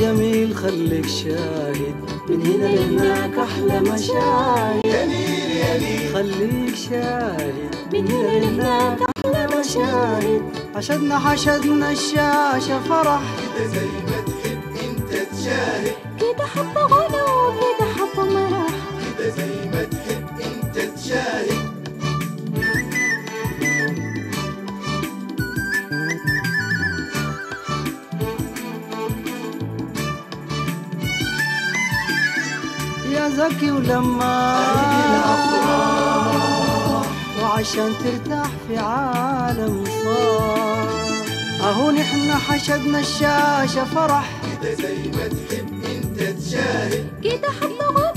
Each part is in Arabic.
جميل خليك شاهد. من هنا لهناك أحلى مشاهد. يا نيل خليك شاهد. من هنا لهناك أحلى مشاهد. حشدنا حشدنا الشاشة فرح. كده زي ما تحب أنت تشاهد. كده حبة زكي ولما وعشان ترتاح في عالم صار. أهو نحن حشدنا الشاشة فرح. كده زي ما تحب انت تشاهد كده حبة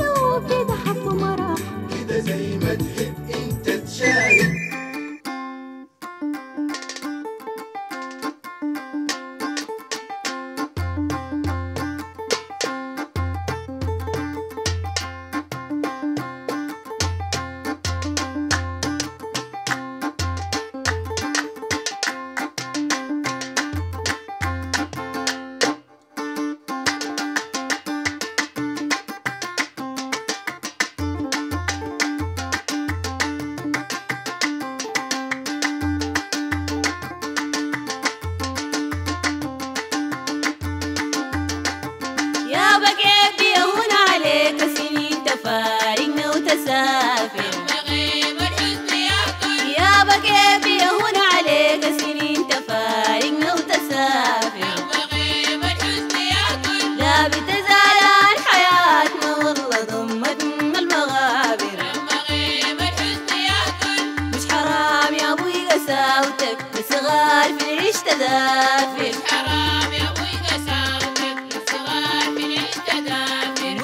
في العيش تدافر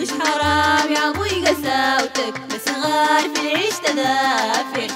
مش حرام يا أبوي قساوتك لصغار في العيش تدافر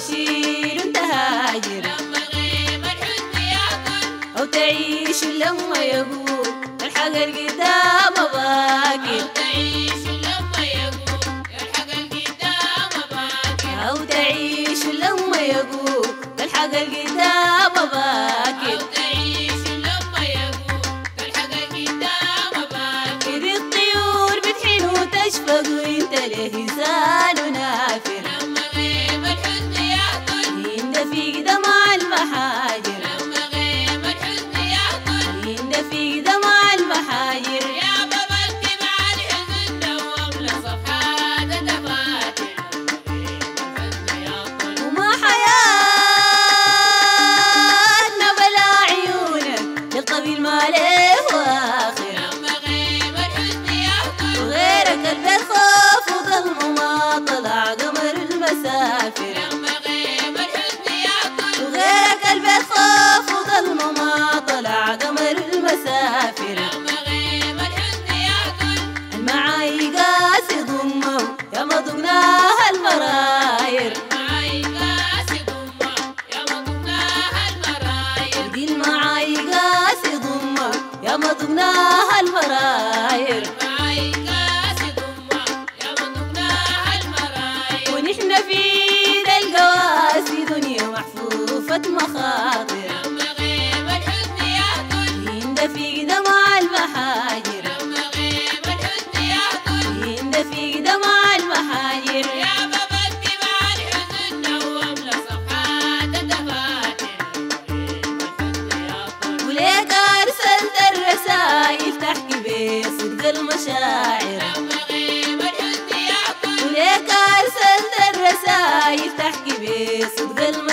يابا بشيل وانت هاجر أو تعيش لما يقول الحق القدام باكر أو تعيش لما يقول الحق القدام باكر إذ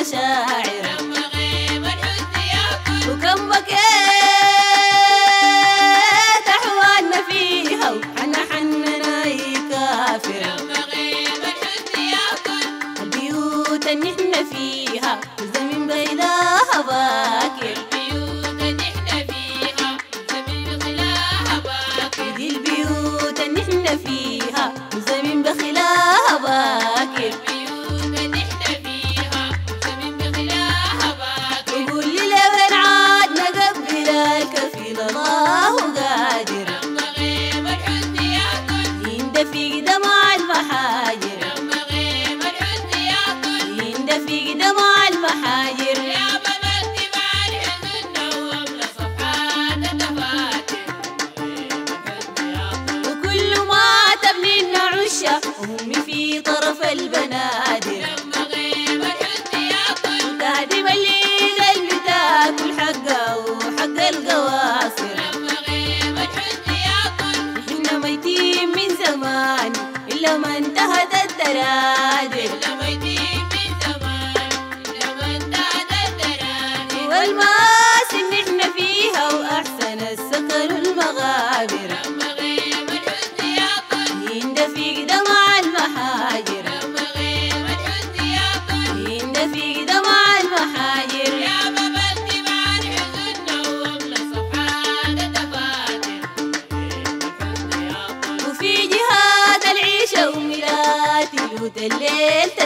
بصدق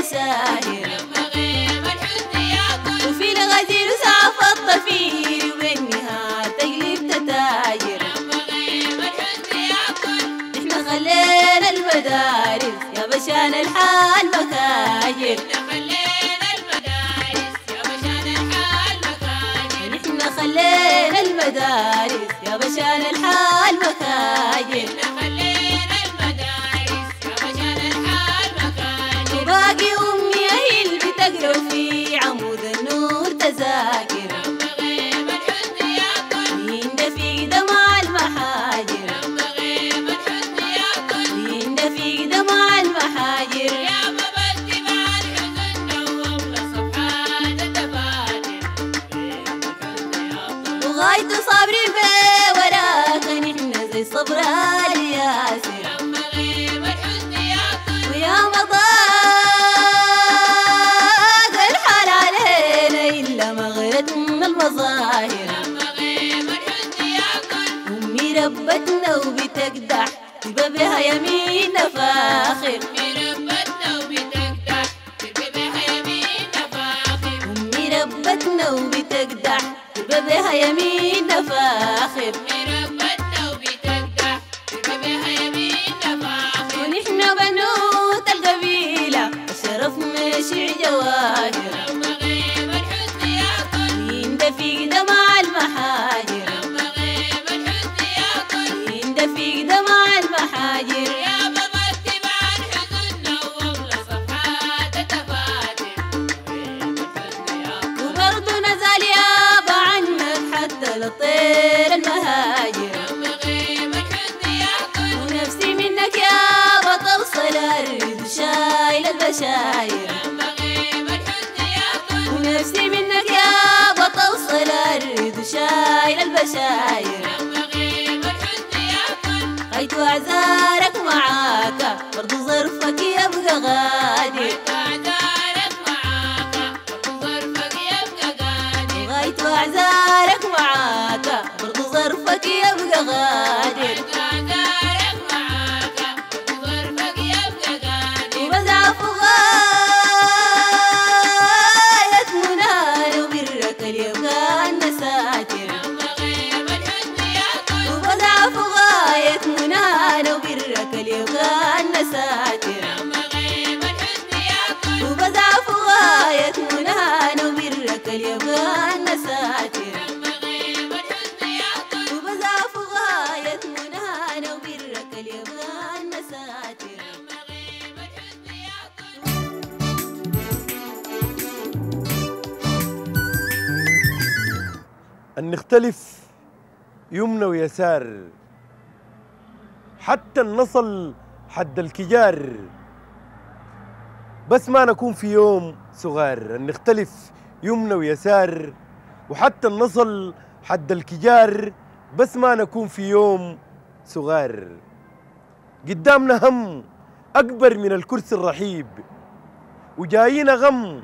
العساير وفي الغزير سعف الطفير وبينها تقلب تتاير. نحن خلينا المدارس يا بشان الحال مكاير انتو صابرين بوراك نحن زي صبر الياسر. يوم غيب الحزن ياكل ويوم ضاق الحال علينا الا ما غيرتنا المظاهر. أمي ربتنا وبتقدح تبقى بها يمين فاخر. بعدها يمين فاخر حيت وأعذارك معاك برضو ظرفك يبقى غادي بنختلف يمنى ويسار. حتى نصل حد الكجار. بس ما نكون في يوم صغار. نختلف يمنى ويسار. وحتى نصل حد الكجار. بس ما نكون في يوم صغار. قدامنا هم أكبر من الكرسي الرحيب. وجايين غم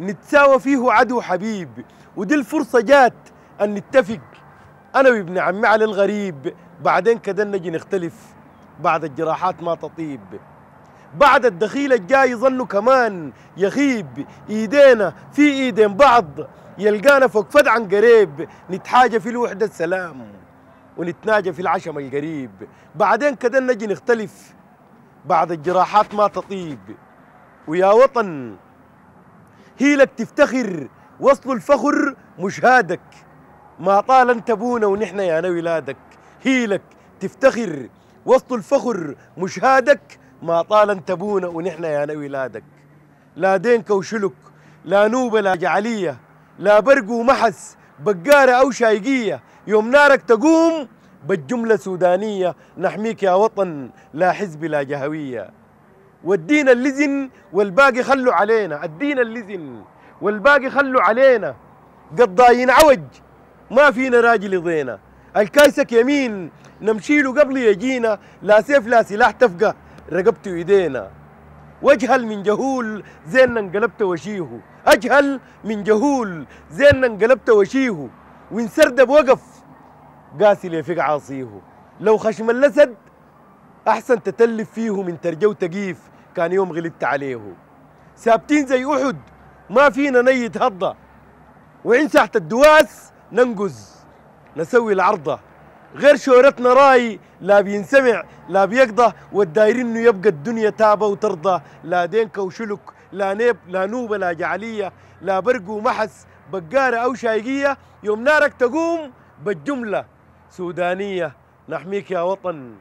نتساوى فيه عدو حبيب. ودي الفرصة جات أن نتفق. أنا وابن عمي على الغريب بعدين كده نجي نختلف. بعد الجراحات ما تطيب. بعد الدخيل الجاي ظنوا كمان يخيب. إيدينا في إيدين بعض. يلقانا فوق فدعا قريب. نتحاجى في الوحدة السلام. ونتناجى في العشم القريب. بعدين كده نجي نختلف. بعد الجراحات ما تطيب. ويا وطن هيلك تفتخر. وصل الفخر مش هادك ما طال انت ابونا ونحن يا أنا ولادك. هيلك تفتخر وسط الفخر مش هادك ما طال انت ابونا ونحن يا أنا ولادك. لا دينك وشلك لا نوبة لا جعلية لا برق ومحس بقارة أو شايقية. يوم نارك تقوم بالجملة سودانية. نحميك يا وطن لا حزب لا جهوية. والدين اللزن والباقي خلوا علينا. الدين اللزن والباقي خلوا علينا. قضاين عوج ما فينا راجل يضينا. الكايسك يمين نمشيله قبل يجينا. لا سيف لا سلاح تفقه رقبته ايدينا واجهل من جهول زين انقلبت وشيه. أجهل من جهول زين انقلبت وشيه. وانسردب وقف قاسي لي فيك عاصيه لو خشم الأسد أحسن تتلف فيه من ترجو تقيف. كان يوم غلبت عليه. ثابتين زي أحد ما فينا ني يتهضى وعين ساحة الدواس ننقز نسوي العرضة. غير شهرتنا راي لا بينسمع لا بيقضى. والدايرين إنه يبقى الدنيا تابة وترضى. لا دينك وشلك لا نيب لا نوبة لا جعلية. لا برق ومحس بقارة أو شايقية. يوم نارك تقوم بالجملة سودانية. نحميك يا وطن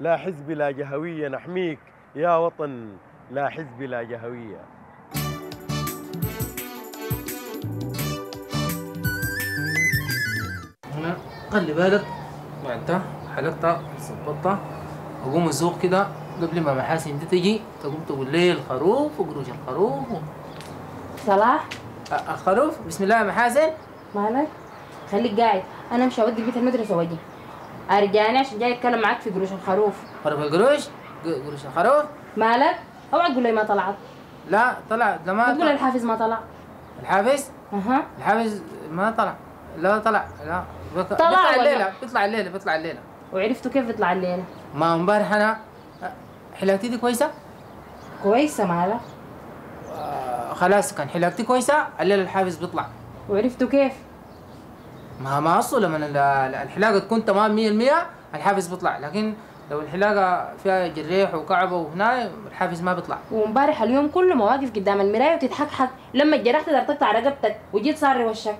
لا حزب لا جهوية. نحميك يا وطن لا حزب لا جهوية. خلي بالك. بعد حلقتها ظبطتها أقوم اسوق كده قبل ما محاسن دي تجي. تقوم تقول لي الخروف وقروش الخروف و... صلاح؟ الخروف بسم الله يا محاسن. مالك؟ خليك قاعد. أنا امشي اودي البيت المدرسة واجي أرجعني عشان جاي أتكلم معاك في قروش الخروف. خروف القروش؟ قروش الخروف؟ مالك؟ اوعى تقول لي ما طلعت لا طلع. ده ما تقول. الحافز ما طلع. الحافز؟ أها. الحافز ما طلع. لا طلع. لا. بك- طلع بيطلع؟ الليلة بيطلع الليلة بيطلع الليلة. وعرفتوا كيف يطلع الليلة؟ ما امبارح أنا حلاقتي دي كويسة؟ كويسة مالك آه خلاص كان حلاقتي كويسة الليلة الحافز بيطلع. وعرفتوا كيف؟ ما ما اصله لما ال- ال- الحلاقه تكون تمام 100% الحافز بيطلع. لكن لو الحلاقه فيها جريح وكعبه وهنا الحافز ما بيطلع. وامبارح اليوم كله مواقف قدام المراية وتتحكحك لما الجرحت تقدر تقطع رقبتك وجيت صار وشك.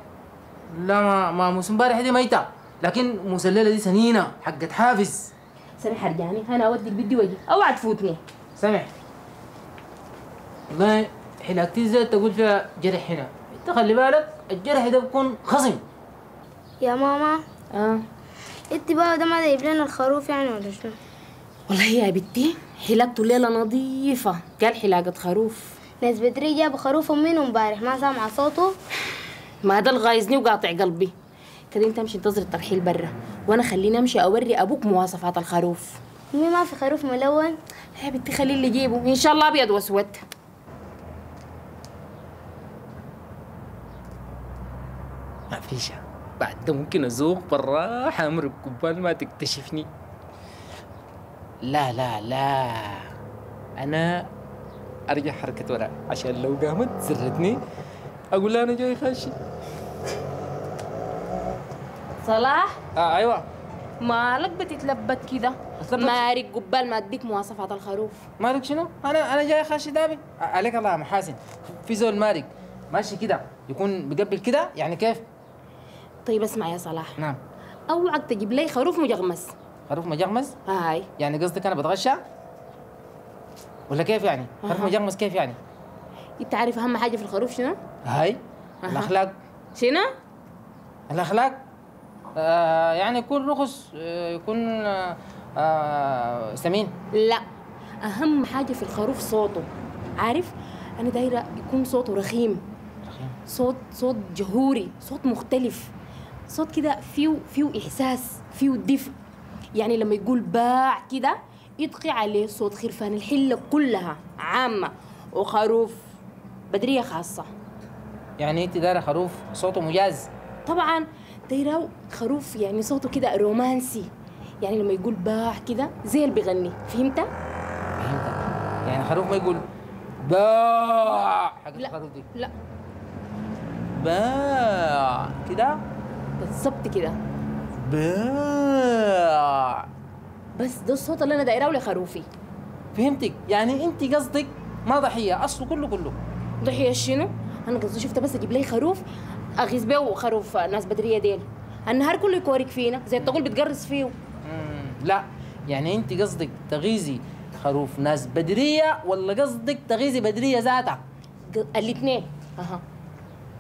لا ما ما موس امبارح دي ميتة. لكن موس الليلة دي سنينة حقت حافز. سامح ارجعني أنا أودي البيت دي وأجي. أوعى تفوتني. سمع والله حلاقتي زي تقول فيها جرح هنا. أنت خلي بالك الجرح ده بيكون خصم. يا ماما. آه. انت بقى ده ما جايب لنا الخروف يعني ولا شنو والله يا بنتي حلاقته ليلة نظيفة. قال حلاقة خروف. ناس بدري جاب خروف منه امبارح ما سامع صوته. ما ده الغايزني وقاطع قلبي. كده انت امشي انتظر الترحيل برا وأنا خليني امشي اوري أبوك مواصفات الخروف. مي ما في خروف ملون؟ يا بنتي خليه اللي يجيبه. إن شاء الله أبيض وأسود. ما فيش. بعد ده ممكن ازوق بالراحة امرق قبال ما تكتشفني. لا لا لا. أنا أرجع حركة ورا عشان لو قامت زرتني. أقول لها أنا جاي خاشي صلاح آه أيوه مالك بتتلبت كده؟ مارق قبال ما أديك مواصفات الخروف مالك شنو؟ أنا أنا جاي خاشي دابي عليك الله يا محاسن في زول مالك ماشي كده يكون بقبل كده يعني كيف؟ طيب اسمع يا صلاح نعم أوعك تجيب لي خروف مجغمس خروف مجغمز هاي يعني قصدك أنا بتغشى؟ ولا كيف يعني؟ خروف أها. مجغمز كيف يعني؟ إنت عارف أهم حاجة في الخروف شنو؟ هاي. الأخلاق. شنو؟ الأخلاق؟ آه يعني يكون رخص آه يكون آه آه سمين. لا أهم حاجة في الخروف صوته. عارف؟ أنا دايرة يكون صوته رخيم. صوت صوت جهوري صوت مختلف. صوت كده فيه فيه إحساس فيه دفء. يعني لما يقول باع كده يطغي عليه صوت خرفان الحلة كلها عامة. وخروف بدرية خاصة. يعني انت دايرة خروف صوته مجاز؟ طبعا. دايرة خروف يعني صوته كده رومانسي. يعني لما يقول باح كده زي اللي بيغني. فهمت؟ فهمت يعني خروف ما يقول باع حق لا. الخروف دي. لا. باع كده؟ بالظبط كده. باع بس ده الصوت اللي أنا دايراه لخروفي. فهمتك. يعني انت قصدك ما ضحية؟ أصله كله كله. ضحيه شنو؟ أنا قصدي شفت بس أجيب لي خروف أغيظ بيه خروف ناس بدرية ديل. النهار كله يكورك فينا زي الطغول بتقرص فيه. لا يعني أنت قصدك تغيزي خروف ناس بدرية ولا قصدك تغيزي بدرية ذاتها؟ الاثنين. أها.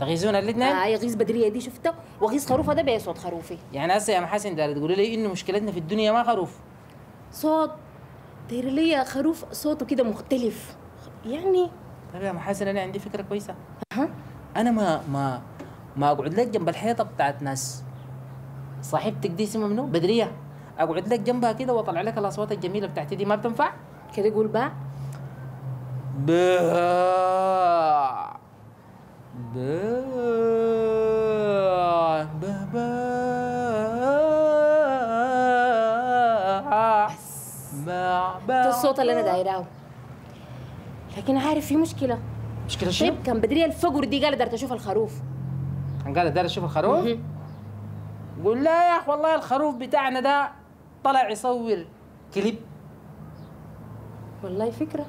تغيزون الاثنين؟ آه يغيظ بدرية دي شفتها واغيظ خروفه ده بصوت خروفي. يعني هسه يا محاسن دايره تقولي لي إنه مشكلتنا في الدنيا ما خروف. صوت داير لي خروف صوته كده مختلف. يعني طيب يا محاسن أنا عندي فكرة كويسة. ها؟ أنا ما ما ما أقعد لك جنب الحيطة بتاعت ناس. صاحبتك دي اسمها منو؟ بدرية. أقعد لك جنبها كده وأطلع لك الأصوات الجميلة بتاعتي دي ما بتنفع؟ كده يقول باع باع باع باع باع باع ده باع الصوت اللي أنا دايراه. لكن عارف في مشكلة. مشكلة شنو؟ طيب كان بدريه الفقر دي قالت قدرت أشوف الخروف. كان قال دار أشوف الخروف. قول لا يا اخ والله الخروف بتاعنا ده طلع يصور كليب. والله فكرة.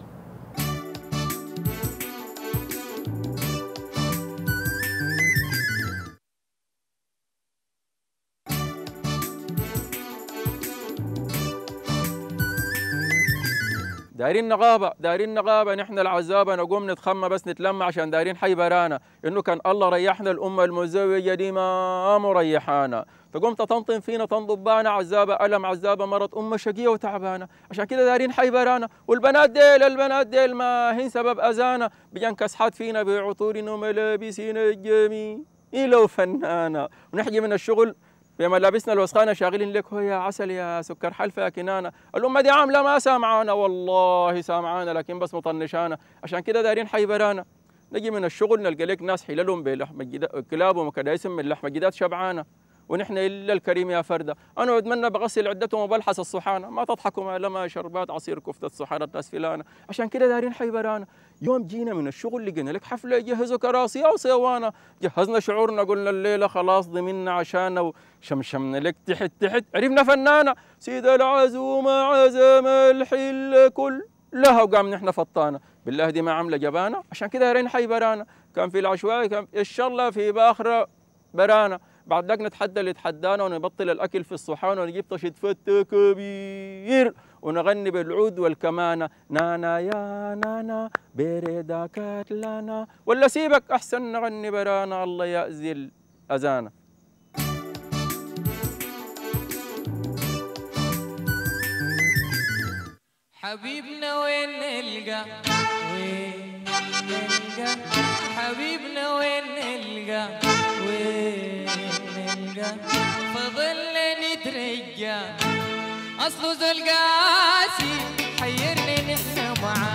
دايرين نغابة دايرين نغابة نحن العزابة نقوم نتخمى بس نتلمى عشان دايرين حي برانا إنه كان الله ريحنا الأمة المزوجة دي ما مريحانا. فقمت تنطن فينا تنضب بانا عزابة ألم عزابة مرض أمة شقية وتعبانة. عشان كده دايرين حي برانا والبنات ديل البنات ديل ما هن سبب أذانا. بيجان كسحات فينا بعطور وملابسنا الجميلة وفنانة ونحكي من الشغل بملابسنا الوسخانة شاغلين لك هو يا عسل يا سكر حلفة يا كنانة. الامه دي عاملة؟ ما سامعانا. والله سامعانا لكن بس مطنشانا. عشان كده دايرين حي برانا نجي من الشغل نلقى لك ناس حللهم بلحم كلابهم وكدايسهم من لحم الجداد شبعانه ونحن إلا الكريم يا فرده أنا أتمنى بغسل عدتهم وبلحس الصحانة. ما تضحكوا ما لما شربات عصير كفتة صحانة ناس فلانة. عشان كده دايرين حي برانا يوم جينا من الشغل لقينا لك حفلة يجهزوا كراسي. أو صيوانه جهزنا شعورنا قلنا الليلة خلاص ضمنا عشاننا وشمشمنا لك تحت تحت. عرفنا فنانة سيد العزومة عزم الحل كلها. وقام نحن فطانه بالله دي ما عاملة جبانة عشان كده رين حي برانا. كان في العشوائي كان إن شاء الله في باخرة برانا. بعد ذاك نتحدى اللي يتحدانا ونبطل الأكل في الصحان ونجيب طشت فتة كبير ونغني بالعود والكمانة. نانا يا نانا بريدا كاتلانا ولا سيبك أحسن نغني برانا الله يأذي الأذانة. حبيبنا وين نلقى؟ وين نلقى؟ حبيبنا وين نلقى؟ وين نلقى فضلنا نترجى اصله زول قاسي حيرني نحن معاه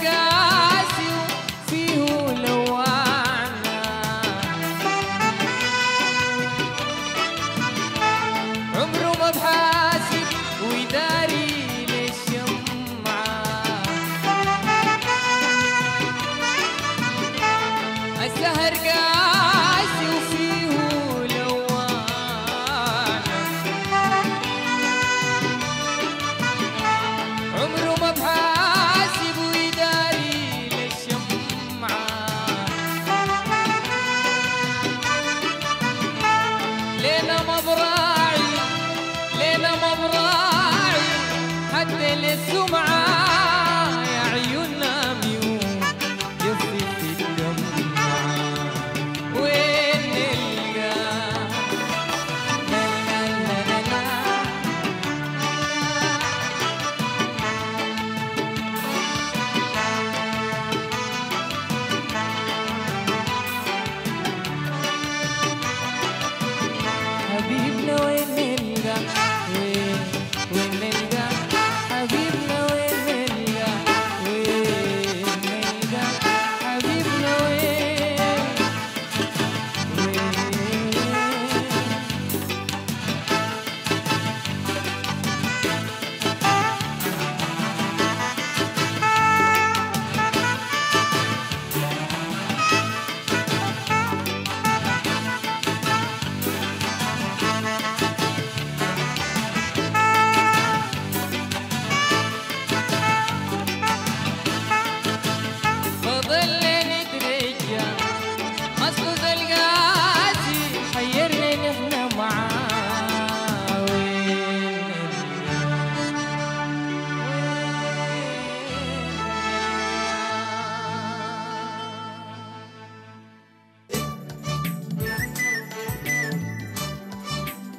God. لينا ما براعي لينا ما براعي حتى للسمعة